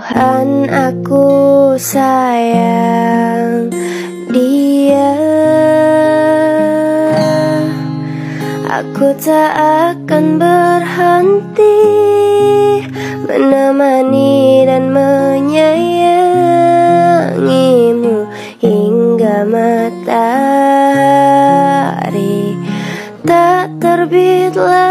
Tuhan aku sayang dia. Aku tak akan berhenti Menemani dan menyayangimu Hingga matahari. Tak terbitlah